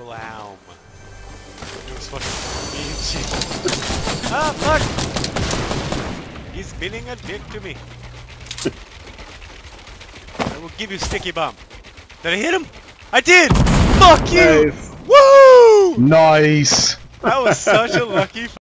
Blam! It was fucking ah, fuck! He's being a dick to me. I will give you sticky bomb. Did I hit him? I did! Fuck you! Nice. Woo! Nice. That was such a lucky